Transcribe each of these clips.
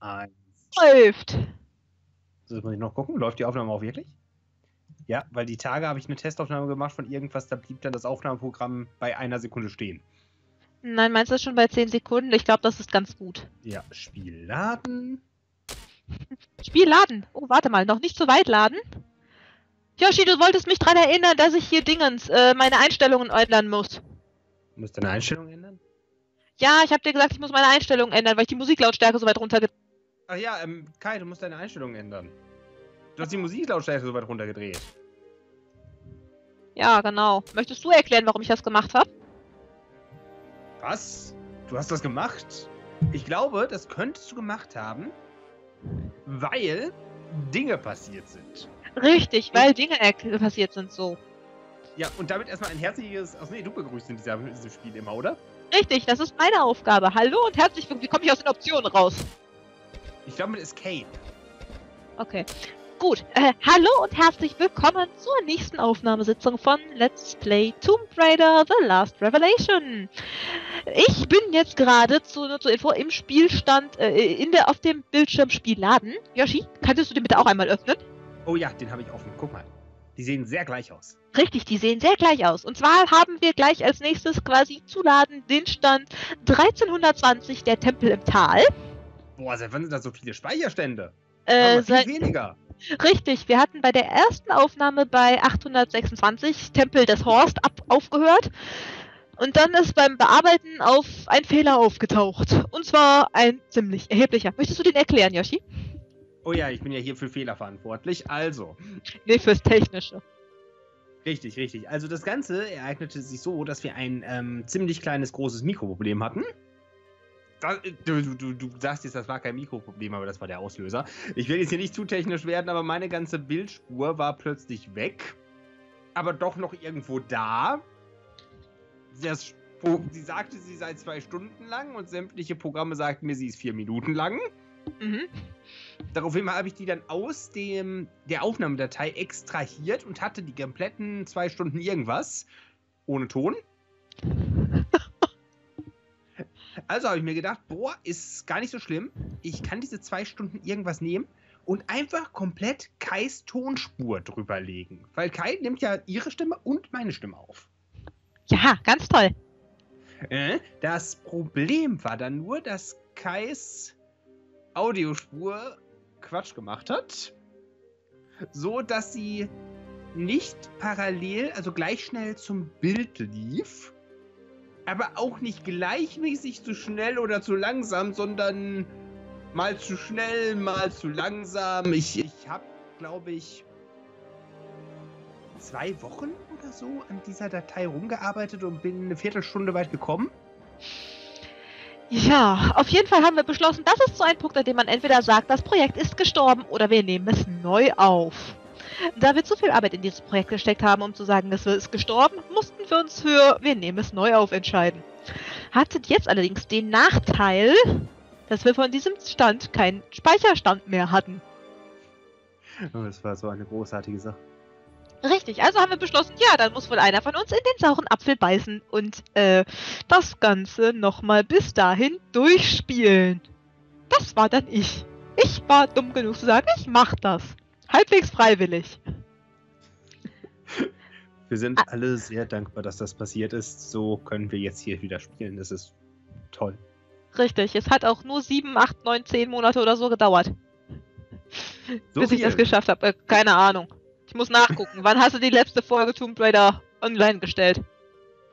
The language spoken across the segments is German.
Eins. Läuft. So, muss ich noch gucken. Läuft die Aufnahme auch wirklich? Ja, weil die Tage habe ich eine Testaufnahme gemacht von irgendwas, da blieb dann das Aufnahmeprogramm bei einer Sekunde stehen. Nein, meinst du das schon bei 10 Sekunden? Ich glaube, das ist ganz gut. Ja, Spiel laden. Spiel laden. Oh, warte mal, noch nicht so weit laden. Yoshi, du wolltest mich daran erinnern, dass ich hier Dingens äh, meine Einstellungen ändern muss. Du musst deine Einstellung ändern? Ja, ich habe dir gesagt, ich muss meine Einstellungen ändern, weil ich die Musiklautstärke so weit runterge... Ach ja, ähm, Kai, du musst deine Einstellung ändern. Du hast die Musiklautstärke so weit runtergedreht. Ja, genau. Möchtest du erklären, warum ich das gemacht habe? Was? Du hast das gemacht? Ich glaube, das könntest du gemacht haben, weil Dinge passiert sind. Richtig, weil Dinge passiert sind so. Ja, und damit erstmal ein herzliches. Ach nee, du begrüßt in, dieser, in diesem Spiel immer, oder? Richtig, das ist meine Aufgabe. Hallo und herzlich willkommen. Wie komme ich aus den Optionen raus? Ich glaube mit Escape. Okay. Gut. Äh, hallo und herzlich willkommen zur nächsten Aufnahmesitzung von Let's Play Tomb Raider The Last Revelation. Ich bin jetzt gerade zu, nur zur Info im Spielstand, äh, in der, auf dem Bildschirm Spiel laden. Yoshi, könntest du den bitte auch einmal öffnen? Oh ja, den habe ich offen. Guck mal. Die sehen sehr gleich aus. Richtig, die sehen sehr gleich aus. Und zwar haben wir gleich als nächstes quasi zu laden den Stand 1320 der Tempel im Tal. Boah, seit wann sind da so viele Speicherstände? Äh, viel seit, weniger. richtig, wir hatten bei der ersten Aufnahme bei 826 Tempel des Horst ab, aufgehört. Und dann ist beim Bearbeiten auf ein Fehler aufgetaucht. Und zwar ein ziemlich erheblicher. Möchtest du den erklären, Yoshi? Oh ja, ich bin ja hier für Fehler verantwortlich. Also, Nee, fürs Technische. richtig, richtig. Also das Ganze ereignete sich so, dass wir ein ähm, ziemlich kleines, großes Mikroproblem hatten. Da, du, du, du, du sagst jetzt, das war kein Mikroproblem, aber das war der Auslöser. Ich will jetzt hier nicht zu technisch werden, aber meine ganze Bildspur war plötzlich weg. Aber doch noch irgendwo da. Das, sie sagte, sie sei zwei Stunden lang und sämtliche Programme sagten mir, sie ist vier Minuten lang. Mhm. Daraufhin habe ich die dann aus dem, der Aufnahmedatei extrahiert und hatte die kompletten zwei Stunden irgendwas ohne Ton. Also habe ich mir gedacht, boah, ist gar nicht so schlimm. Ich kann diese zwei Stunden irgendwas nehmen und einfach komplett Kais Tonspur drüber legen. Weil Kai nimmt ja ihre Stimme und meine Stimme auf. Ja, ganz toll. Äh, Das Problem war dann nur, dass Kais Audiospur Quatsch gemacht hat, so dass sie nicht parallel, also gleich schnell zum Bild lief, aber auch nicht gleichmäßig zu schnell oder zu langsam, sondern mal zu schnell, mal zu langsam. Ich, ich habe, glaube ich, zwei Wochen oder so an dieser Datei rumgearbeitet und bin eine Viertelstunde weit gekommen. Ja, auf jeden Fall haben wir beschlossen, das ist so ein Punkt, an dem man entweder sagt, das Projekt ist gestorben oder wir nehmen es neu auf. Da wir zu viel Arbeit in dieses Projekt gesteckt haben, um zu sagen, es ist gestorben, mussten wir uns für wir nehmen es neu auf entscheiden. Hattet jetzt allerdings den Nachteil, dass wir von diesem Stand keinen Speicherstand mehr hatten. Oh, das war so eine großartige Sache. Richtig, also haben wir beschlossen, ja, dann muss wohl einer von uns in den sauren Apfel beißen und äh, das Ganze nochmal bis dahin durchspielen. Das war dann ich. Ich war dumm genug zu sagen, ich mach das. Halbwegs freiwillig. Wir sind Ah. alle sehr dankbar, dass das passiert ist. So können wir jetzt hier wieder spielen. Das ist toll. Richtig, es hat auch nur sieben, acht, neun, zehn Monate oder so gedauert, So bis ich das viel. geschafft habe. Äh, keine Ahnung. Ich muss nachgucken. Wann hast du die letzte Folge Tomb Raider online gestellt?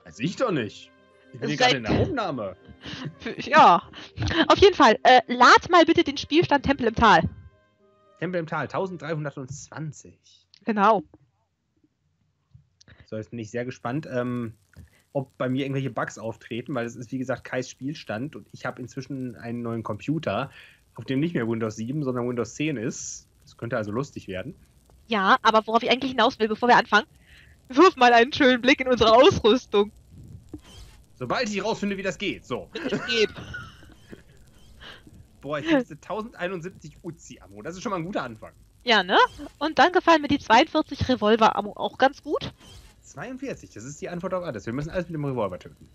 Weiß ich doch nicht. Ich bin hier gerade in der Aufnahme. Ja. Auf jeden Fall, äh, lad mal bitte den Spielstand Tempel im Tal. Tempel im Tal, 1320. Genau. So, jetzt bin ich sehr gespannt, ähm, ob bei mir irgendwelche Bugs auftreten, weil es ist, wie gesagt, Kais Spielstand und ich habe inzwischen einen neuen Computer, auf dem nicht mehr Windows 7, sondern Windows 10 ist. Das könnte also lustig werden. Ja, aber worauf ich eigentlich hinaus will, bevor wir anfangen, wirf mal einen schönen Blick in unsere Ausrüstung. Sobald ich rausfinde, wie das geht. So. Geht. Boah, ich habe 1071 Uzi-Ammo. Das ist schon mal ein guter Anfang. Ja, ne? Und dann gefallen mir die 42 Revolver-Ammo auch ganz gut. 42, das ist die Antwort auf alles. Wir müssen alles mit dem Revolver töten.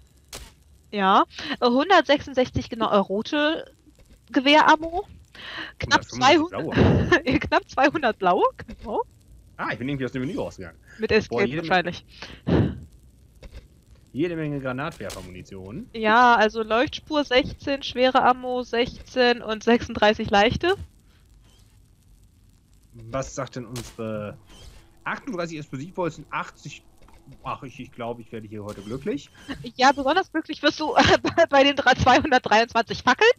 Ja. Äh, 166 genau äh, rote Gewehrammo. Knapp 195 200, blaue. knapp 200 blaue, genau. Ah, ich bin irgendwie aus dem Menü rausgegangen. Mit Escape wahrscheinlich. Jede Menge Granatwerfermunition. Ja, also Leuchtspur 16, schwere Ammo 16 und 36 leichte. Was sagt denn unsere 38 Explosivbolzen, 80. Ach, ich, ich glaube, ich werde hier heute glücklich. Ja, besonders glücklich wirst du bei den drei- 223 Fackeln.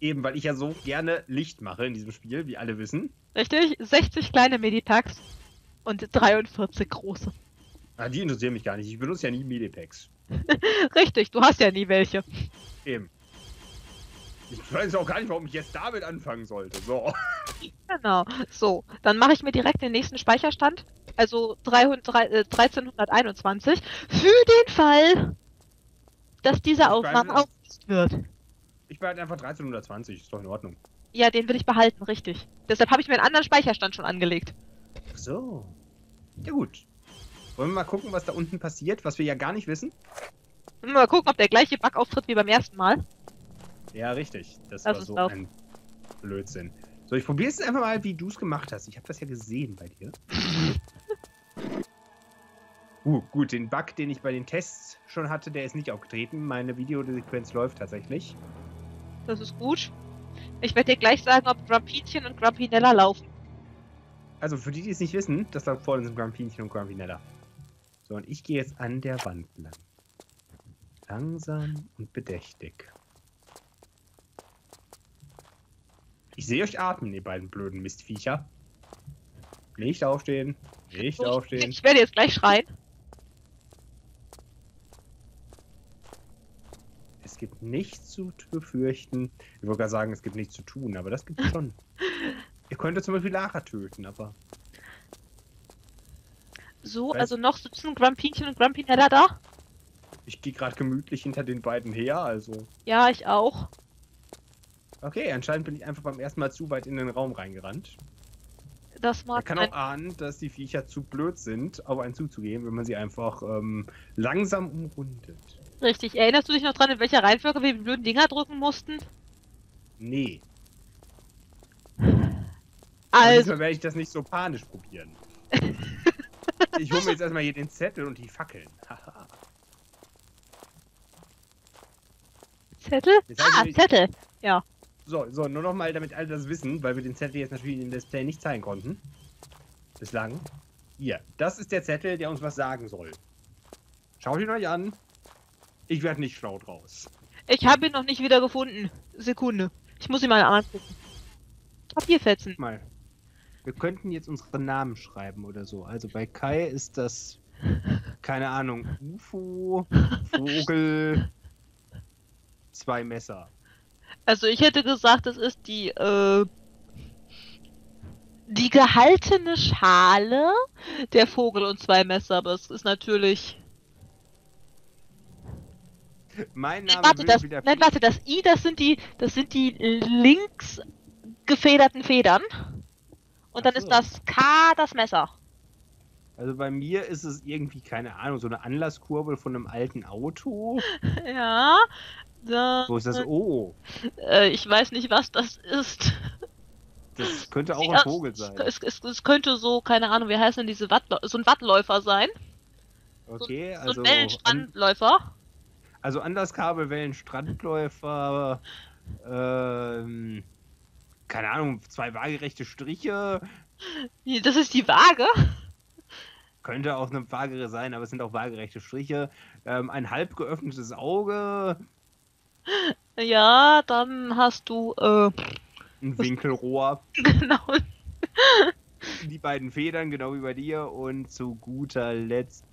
Eben, weil ich ja so gerne Licht mache in diesem Spiel, wie alle wissen. Richtig, 60 kleine Medipacks und 43 große. Ah, die interessieren mich gar nicht. Ich benutze ja nie Medipacks. Richtig, du hast ja nie welche. Eben. Ich weiß auch gar nicht, warum ich jetzt damit anfangen sollte. So. Genau. So, dann mache ich mir direkt den nächsten Speicherstand. Also 300, drei- äh, 1321. Für den Fall, dass diese Aufnahme aufgelöst wird. Ich behalte einfach 1320, ist doch in Ordnung. Ja, den will ich behalten, richtig. Deshalb habe ich mir einen anderen Speicherstand schon angelegt. Ach so. Ja gut. Wollen wir mal gucken, was da unten passiert, was wir ja gar nicht wissen? Mal gucken, ob der gleiche Bug auftritt wie beim ersten Mal. Ja, richtig. Das, Das war ist so drauf. ein Blödsinn. So, ich probiere es einfach mal, wie du es gemacht hast. Ich habe das ja gesehen bei dir. uh, gut, den Bug, den ich bei den Tests schon hatte, der ist nicht aufgetreten. Meine Videosequenz läuft tatsächlich. Das ist gut. Ich werde dir gleich sagen, ob Grumpinchen und Grumpinella laufen. Also für die, die es nicht wissen, das da vorne sind Grumpinchen und Grumpinella. So, und ich gehe jetzt an der Wand lang. Langsam und bedächtig. Ich sehe euch atmen, ihr beiden blöden Mistviecher. Nicht aufstehen. Nicht ich, aufstehen. ich werde jetzt gleich schreien. Es gibt nichts zu befürchten. Ich wollte gerade sagen, es gibt nichts zu tun, aber das gibt es schon. Ihr könntet zum Beispiel Lara töten, aber So, Weiß- also noch sitzen Grumpinchen und Grumpinella da? ich gehe gerade gemütlich hinter den beiden her, also. Ja, ich auch. Okay, anscheinend bin ich einfach beim ersten Mal zu weit in den Raum reingerannt. Das Man mag kann sein. auch ahnen, dass die Viecher zu blöd sind, auf einen zuzugehen, wenn man sie einfach ähm, langsam umrundet. Richtig. Erinnerst du dich noch dran, in welcher Reihenfolge wir die blöden Dinger drücken mussten? Nee. Also, diesmal werde ich das nicht so panisch probieren. Ich hole mir jetzt erstmal hier den Zettel und die Fackeln. Zettel? Jetzt Ah, es- Zettel. so, so, nur noch mal, damit alle das wissen, weil wir den Zettel jetzt natürlich im Display nicht zeigen konnten. Bislang. Hier, das ist der Zettel, der uns was sagen soll. Schaut ihn euch an. Ich werde nicht schlau draus. Ich habe ihn noch nicht wieder gefunden. Sekunde. Ich muss ihn mal angucken. Papierfetzen. mal. Wir könnten jetzt unsere Namen schreiben oder so. Also bei Kai ist das, keine Ahnung, UFO, Vogel, zwei Messer. Also ich hätte gesagt, es ist die, äh, die gehaltene Schale der Vogel und zwei Messer, aber es ist natürlich. Mein Name warte, das, wieder nein, warte, das I, das sind die, das sind die links gefederten Federn. Und dann ist so. das K das Messer. Also bei mir ist es irgendwie, keine Ahnung, so eine Anlasskurbel von einem alten Auto. Ja. Da, Wo ist das O? Äh, ich weiß nicht, was das ist. Das könnte auch Sieht ein Vogel sein. Es, es, es könnte so, keine Ahnung, wie heißen denn diese Wattläufer, so ein Wattläufer sein. Okay, so also, ein an, Wellenstrandläufer. also Anlasskabelwellen, Strandläufer, ähm, keine Ahnung, zwei waagerechte Striche. Das ist die Waage. Könnte auch eine Waagere sein, aber es sind auch waagerechte Striche. Ähm, ein halb geöffnetes Auge, Ja, dann hast du, äh, ein Winkelrohr, genau. die beiden Federn, genau wie bei dir, und zu guter Letzt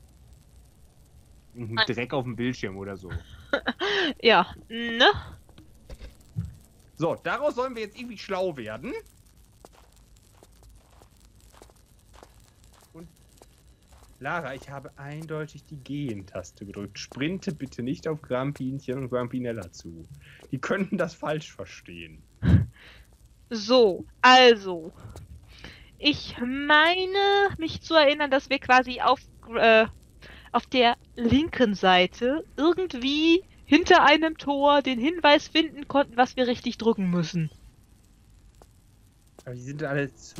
Ein- Dreck auf dem Bildschirm oder so. Ja, ne? So, daraus sollen wir jetzt irgendwie schlau werden. Und Lara, ich habe eindeutig die Gehen-Taste gedrückt. Sprinte bitte nicht auf Grampinchen und Grampinella zu. Die könnten das falsch verstehen. So, also. Ich meine, mich zu erinnern, dass wir quasi auf, äh, auf der linken Seite irgendwie hinter einem Tor den Hinweis finden konnten, was wir richtig drücken müssen. Aber die sind alle zu.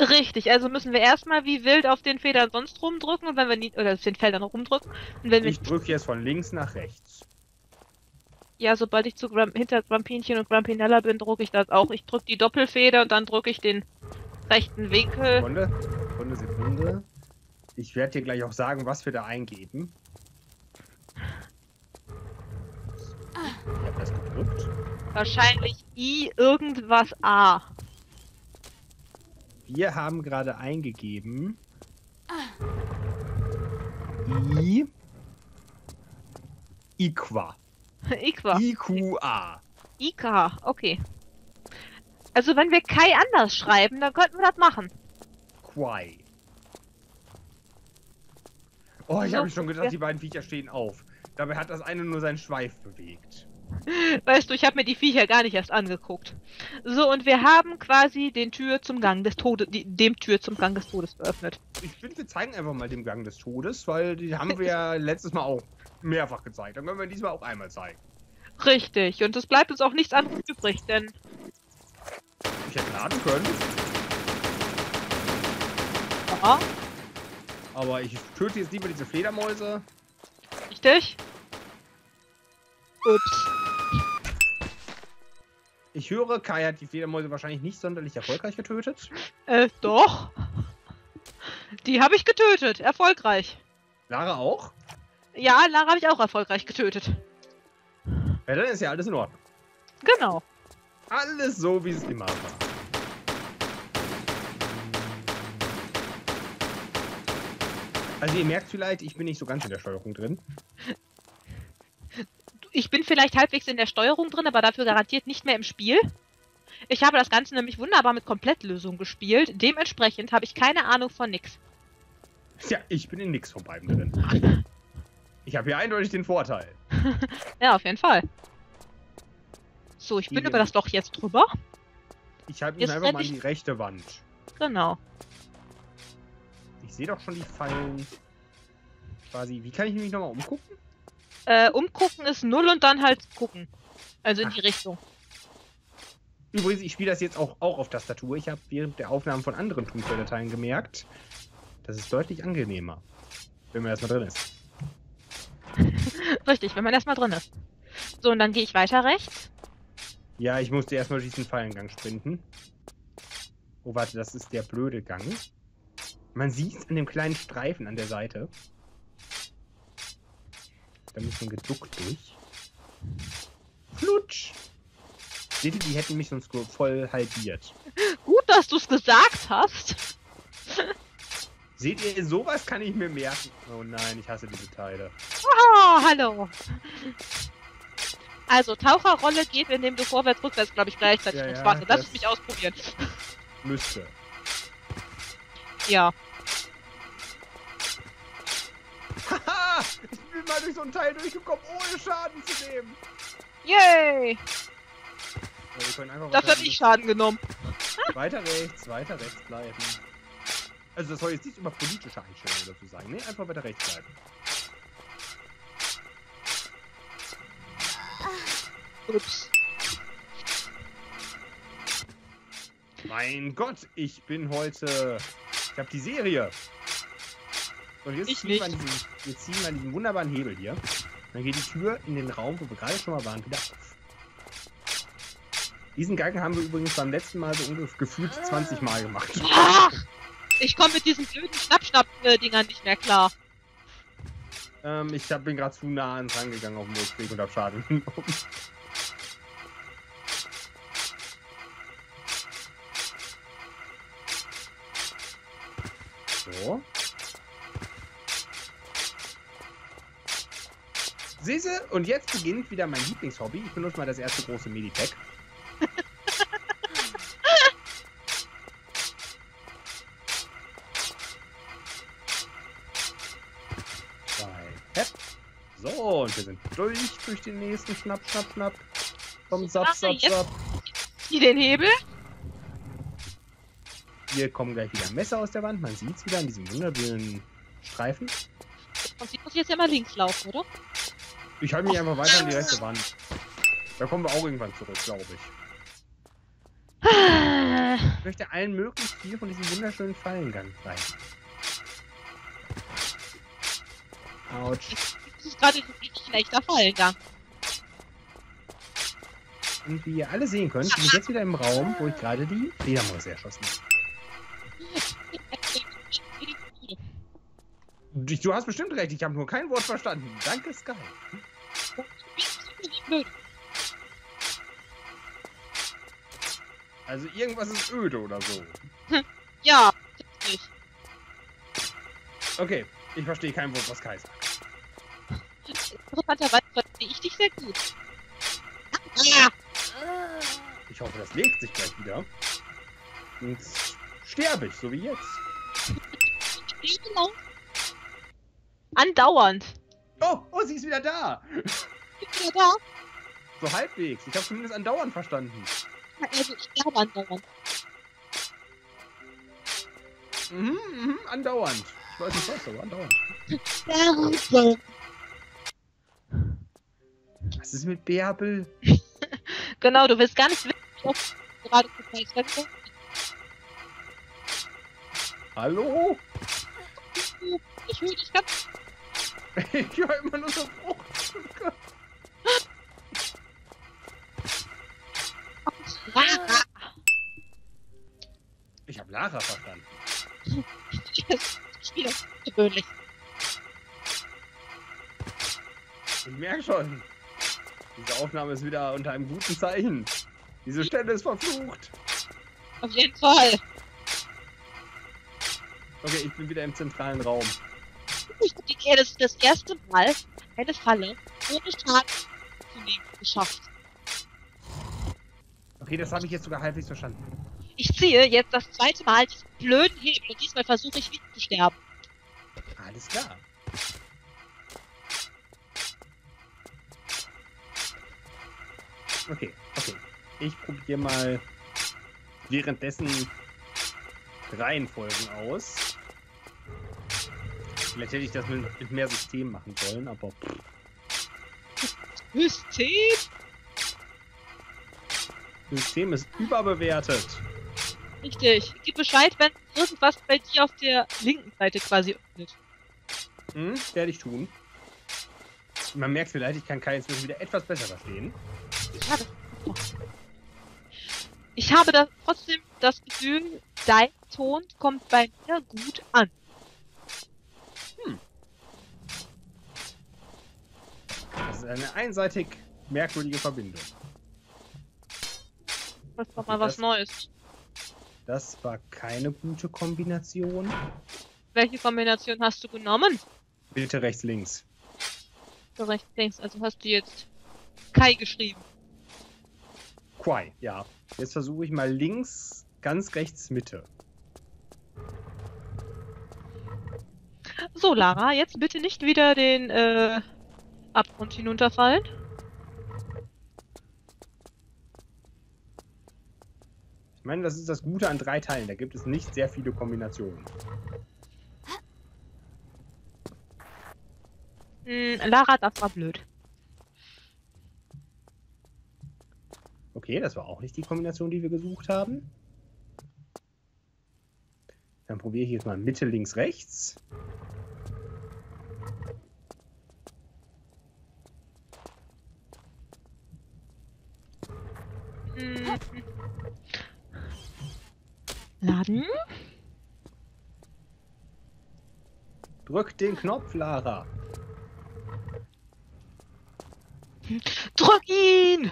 Richtig, also müssen wir erstmal wie wild auf den Federn sonst rumdrücken und wenn wir nie, oder auf den Feldern rumdrücken. Und wenn Ich drücke jetzt von links nach rechts. ja, sobald ich zu Gram, hinter Grampinchen und Grampinella bin, drücke ich das auch. Ich drücke die Doppelfeder und dann drücke ich den rechten Winkel. Sekunde, Sekunde, Sekunde. Ich werde dir gleich auch sagen, was wir da eingeben. Ich habe das gedrückt. Wahrscheinlich I irgendwas A. Wir haben gerade eingegeben. I. Iqua. Iqua. IQA. Ika, okay. Also wenn wir Kai anders schreiben, dann könnten wir das machen. Quai. Oh, ich So, habe mich schon gedacht, ja. die beiden Viecher stehen auf. Dabei hat das eine nur seinen Schweif bewegt. Weißt du, ich habe mir die Viecher gar nicht erst angeguckt. So, und wir haben quasi den Tür zum Gang des Todes, die, dem Tür zum Gang des Todes geöffnet. Ich finde, wir zeigen einfach mal den Gang des Todes, weil die haben wir ja letztes Mal auch mehrfach gezeigt. Dann können wir diesmal auch einmal zeigen. Richtig, und es bleibt uns auch nichts anderes übrig, denn Ich hätte laden können, ja, aber ich töte jetzt lieber diese Fledermäuse. richtig. Ups. Ich höre, Kai hat die Fledermäuse wahrscheinlich nicht sonderlich erfolgreich getötet. Äh, doch. Die habe ich getötet, erfolgreich. Lara auch? Ja, Lara habe ich auch erfolgreich getötet. Ja, dann ist ja alles in Ordnung. Genau. Alles so, wie es immer war. Also ihr merkt vielleicht, ich bin nicht so ganz in der Steuerung drin. Ich bin vielleicht halbwegs in der Steuerung drin, aber dafür garantiert nicht mehr im Spiel. Ich habe das Ganze nämlich wunderbar mit Komplettlösung gespielt. Dementsprechend habe ich keine Ahnung von nix. Ja, ich bin in nix von beiden drin. Ich habe hier eindeutig den Vorteil. Ja, auf jeden Fall. So, ich bin Hier. über das Loch jetzt drüber. Ich halte mich einfach mal an die rechte Wand. Genau. Ich sehe doch schon die Fallen. Quasi, wie kann ich mich nochmal umgucken? Äh, umgucken ist null und dann halt gucken. Also in die Richtung. Übrigens, ich spiele das jetzt auch, auch auf Tastatur. Ich habe während der Aufnahmen von anderen Toonfall-Dateien gemerkt, das ist deutlich angenehmer, wenn man erstmal drin ist. Richtig, wenn man erstmal drin ist. So, und dann gehe ich weiter rechts. Ja, ich musste erstmal durch diesen Fallengang sprinten. Oh, warte, das ist der blöde Gang. Man sieht es an dem kleinen Streifen an der Seite. Da muss man geduckt durch. Flutsch! Seht ihr, die hätten mich sonst voll halbiert. Gut, dass du es gesagt hast. Seht ihr, sowas kann ich mir merken. Oh nein, ich hasse diese Teile. Oh, hallo. Also, Taucherrolle geht, indem du vorwärts, rückwärts, glaube ich, gleichzeitig Ja, ja, Warte, lass das- es mich ausprobieren. Müsste. Ja. Durch so ein Teil durchgekommen, ohne Schaden zu nehmen. Yay! So, wir können einfach Dafür weiter, hat ich Schaden genommen. weiter rechts, weiter rechts bleiben. Also das soll jetzt nicht über politische Einstellungen dazu sagen. Nee, einfach weiter rechts bleiben. Ups. Mein Gott, ich bin heute... Ich habe die Serie. Und jetzt Ich ziehen, wir nicht. diesen, jetzt ziehen wir an diesen wunderbaren Hebel hier. Dann geht die Tür in den Raum, wo wir gerade schon mal waren, wieder auf. Diesen Gang haben wir übrigens beim letzten Mal so ungefähr gefühlt 20 Mal gemacht. Ach! Ich komme mit diesen blöden Schnapp-Schnapp-Dingern nicht mehr klar. Ähm, ich hab, bin gerade zu nah ans rangegangen auf den Moosweg und hab Schaden genommen. Siehste, und jetzt beginnt wieder mein Lieblingshobby. Ich benutze mal das erste große Medipack. So, und wir sind durch, durch den nächsten Schnapp, Schnapp, Schnapp. Komm, Sap, Sap? Sap. Zieh den Hebel. Hier kommen gleich wieder Messer aus der Wand. Man sieht es wieder an diesem wunderschönen Streifen. Im Prinzip muss jetzt ja mal links laufen, oder? Ich halte mich einfach weiter an die rechte Wand. Da kommen wir auch irgendwann zurück, glaube ich. möchte allen möglichst viel von diesem wunderschönen Fallengang zeigen. Autsch. Das ist gerade ein richtig schlechter Fallengang. Und wie ihr alle sehen könnt, bin ich jetzt wieder im Raum, wo ich gerade die Fledermäuse erschossen habe. Du hast bestimmt recht, ich habe nur kein Wort verstanden. Danke, Sky. Also irgendwas ist öde oder so. Ja, richtig. Okay, ich verstehe kein Wort, was Kai sagt. Interessanterweise verstehe ich dich sehr gut. Ah, Ich hoffe, das legt sich gleich wieder. Und sterbe ich, so wie jetzt. ich genau. Andauernd. Oh, oh, sie ist wieder da. Bist du wieder da? So halbwegs. Ich habe zumindest andauernd verstanden. Also, ich glaube andauernd. Mhm, mhm, andauernd. Ich weiß nicht was, aber andauernd. Bärbel. Was ist mit Bärbel? Genau, du willst gar nicht wissen, gerade gezeigt. Hallo? Ich höre dich ganz Ich höre immer nur so Bruchstücke. Lara. Ich habe Lara verstanden. Ich spiele gewöhnlich. Ich merke schon. Diese Aufnahme ist wieder unter einem guten Zeichen. Diese Stelle ist verflucht. Auf jeden Fall. Okay, ich bin wieder im zentralen Raum. Ich ist das erste Mal eine Falle ohne Schaden zu nehmen geschafft. Okay, das habe ich jetzt sogar halbwegs verstanden. Ich ziehe jetzt das zweite Mal diesen blöden Hebel und diesmal versuche ich nicht zu sterben. Alles klar. Okay, okay. Ich probiere mal währenddessen Reihenfolgen aus. Vielleicht hätte ich das mit, mit mehr System machen sollen, aber System? System ist überbewertet. Richtig. Gib Bescheid, wenn irgendwas bei dir auf der linken Seite quasi öffnet. Hm, werde ich tun. Man merkt vielleicht, ich kann Kai inzwischen wieder etwas besser verstehen. Ich habe, ich habe da trotzdem das Gefühl, dein Ton kommt bei mir gut an. Das ist eine einseitig merkwürdige Verbindung. Das ist doch Okay, mal was das- Neues. Das war keine gute Kombination. Welche Kombination hast du genommen? Bitte rechts, links. So rechts, links. Also hast du jetzt Kai geschrieben. Quai, ja. Jetzt versuche ich mal links, ganz rechts, Mitte. So, Lara, jetzt bitte nicht wieder den äh, Abgrund hinunterfallen. Ich meine, das ist das Gute an drei Teilen. Da gibt es nicht sehr viele Kombinationen. Hm, Lara, das war blöd. Okay, das war auch nicht die Kombination, die wir gesucht haben. Dann probiere ich jetzt mal Mitte, links, rechts. Laden? Drück den Knopf, Lara. Drück ihn!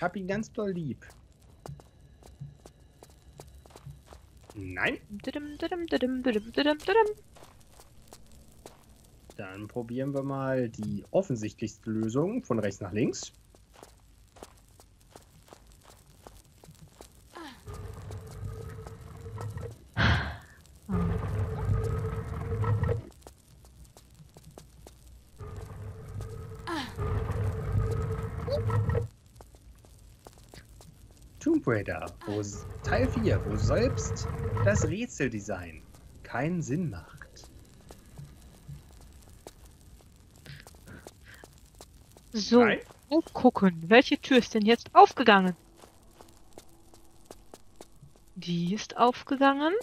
Hab ihn ganz doll lieb. Nein. Dann probieren wir mal die offensichtlichste Lösung von rechts nach links. Raider, wo Teil 4, wo selbst das Rätseldesign keinen Sinn macht. So, Nein? mal gucken. Welche Tür ist denn jetzt aufgegangen? Die ist aufgegangen.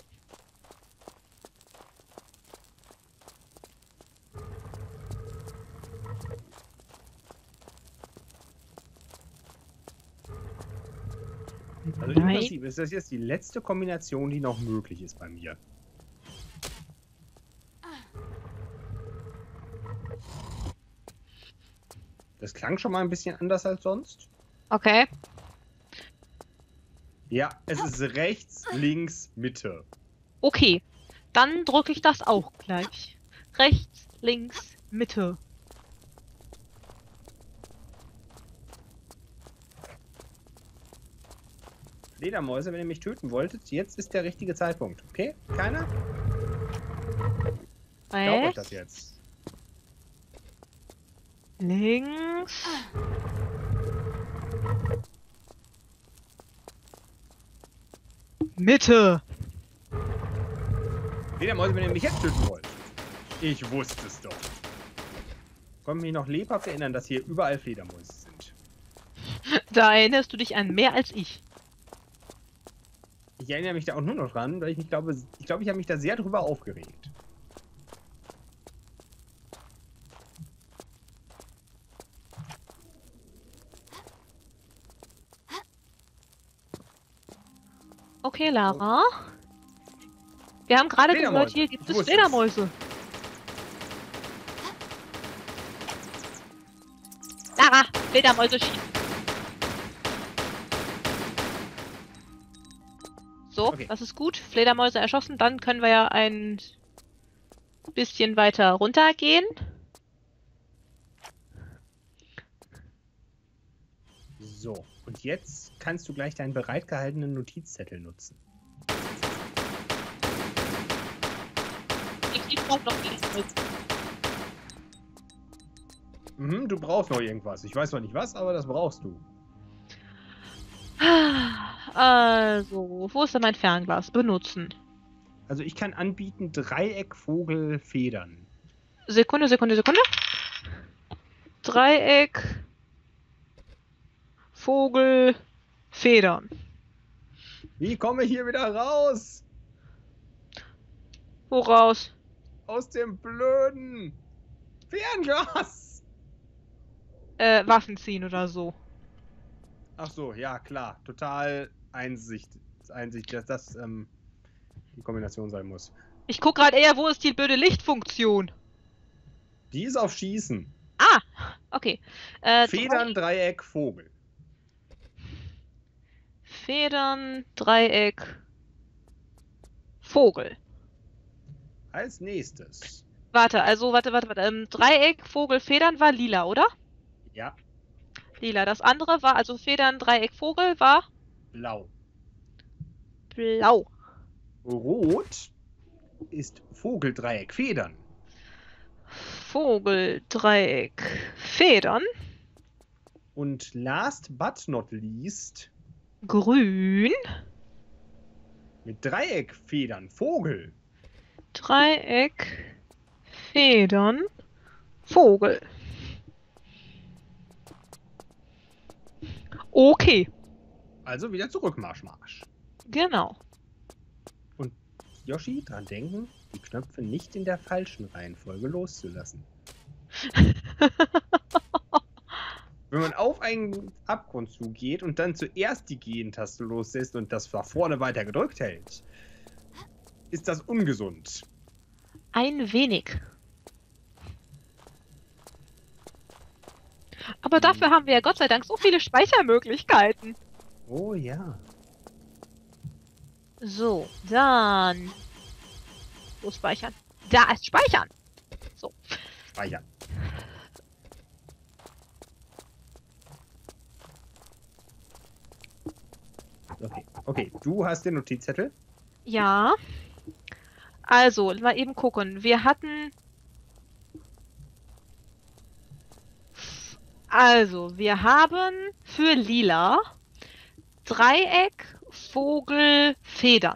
Also im Nein. Prinzip ist das jetzt die letzte Kombination, die noch möglich ist bei mir. Das klang schon mal ein bisschen anders als sonst. Okay. Ja, es ist rechts, links, Mitte. Okay. Dann drücke ich das auch gleich. Rechts, links, Mitte. Fledermäuse, wenn ihr mich töten wolltet, jetzt ist der richtige Zeitpunkt. Okay? Keiner? Glaubt euch das jetzt. links. Mitte. Fledermäuse, wenn ihr mich jetzt töten wollt. Ich wusste es doch. Konnte mich noch lebhaft erinnern, dass hier überall Fledermäuse sind. Da erinnerst du dich an mehr als ich. Ich erinnere mich da auch nur noch dran, weil ich mich glaube, ich glaube, ich habe mich da sehr drüber aufgeregt. Okay, Lara. Wir haben gerade gehört, hier gibt es. Fledermäuse. Lara, Fledermäuse schießen. So, Okay. das ist gut. Fledermäuse erschossen. Dann können wir ja ein bisschen weiter runtergehen. So, und jetzt kannst du gleich deinen bereitgehaltenen Notizzettel nutzen. Ich brauche noch Fledermäuse. Mhm, du brauchst noch irgendwas. Ich weiß noch nicht was, aber das brauchst du. Also, wo ist denn mein Fernglas? Benutzen. Also ich kann anbieten Dreieck, Vogel, Federn. Sekunde, Sekunde, Sekunde. Dreieck. Vogel. Federn. Wie komme ich hier wieder raus? Woraus? Aus dem blöden Fernglas. Äh, Waffen ziehen oder so. Ach so, ja klar, total Einsicht, Einsicht, dass das ähm, die Kombination sein muss. Ich guck gerade eher, wo ist die blöde Lichtfunktion? Die ist auf Schießen. Ah, okay. Äh, Federn, Dreieck, Vogel. Federn, Dreieck, Vogel. Als nächstes. Warte, also, warte, warte, warte. Ähm, Dreieck, Vogel, Federn war lila, oder? Ja, Lila. Das andere war, also Federn, Dreieck, Vogel war blau. blau. Rot ist Vogel, Dreieck, Federn. Vogel, Dreieck, Federn. Und last but not least Grün, mit Dreieck, Federn, Vogel. Dreieck, Federn, Vogel. Okay, Also wieder zurück, Marsch, Marsch. genau. Yoshi, dran denken, die Knöpfe nicht in der falschen Reihenfolge loszulassen. Wenn man auf einen Abgrund zugeht und dann zuerst die Gen-Taste loslässt und das nach vorne weiter gedrückt hält, ist das ungesund. Ein wenig. Aber dafür haben wir ja Gott sei Dank so viele Speichermöglichkeiten. Oh ja. So, dann. Wo speichern? Da ist Speichern. Speichern. Okay, okay. Du hast den Notizzettel. Ja. Also, mal eben gucken. Wir hatten. Also, wir haben für Lila Dreieck, Vogel, Federn.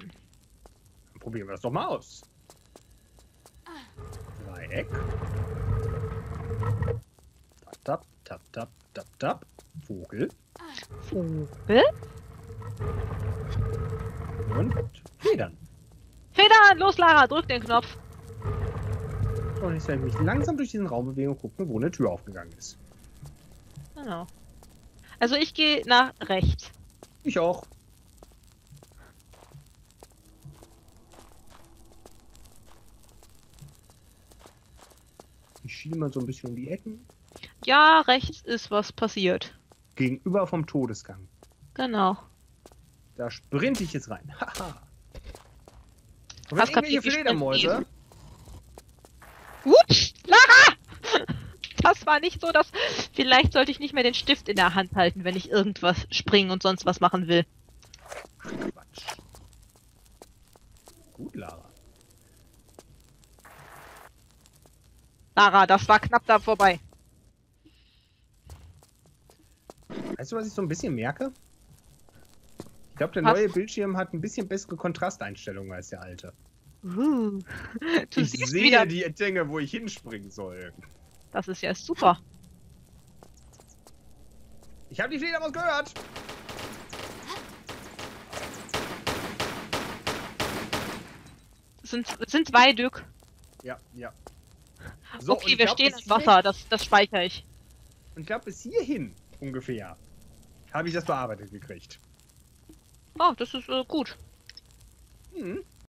Dann probieren wir das doch mal aus. Dreieck. Tap, tap, tap, tap, tap. Vogel. Vogel, Und Federn. Federn! Los, Lara, drück den Knopf. Und ich werde mich langsam durch diesen Raum bewegen und gucken, wo eine Tür aufgegangen ist. Genau. Also ich gehe nach rechts. Ich auch. Ich schiebe mal so ein bisschen um die Ecken. Ja, rechts ist was passiert. Gegenüber vom Todesgang. Genau. Da sprinte ich jetzt rein. Haha. Hast kapiert, irgendwelche Fledermäuse. Ups! War nicht so, dass. Vielleicht sollte ich nicht mehr den Stift in der Hand halten, wenn ich irgendwas springen und sonst was machen will. Quatsch. Gut, Lara. Lara, das war knapp da vorbei. Weißt du, was ich so ein bisschen merke? Ich glaube, der Was? neue Bildschirm hat ein bisschen bessere Kontrasteinstellungen als der alte. Uh, ich sehe wieder. die Dinge, wo ich hinspringen soll. Das ist ja super. Ich habe die Fledermaus gehört. Es sind, es sind zwei Stück. Ja, ja. So, okay, wir glaub, stehen im Wasser. Das, das speichere ich. Und ich glaube, bis hierhin ungefähr habe ich das bearbeitet gekriegt. Oh, das ist äh, gut. Hm.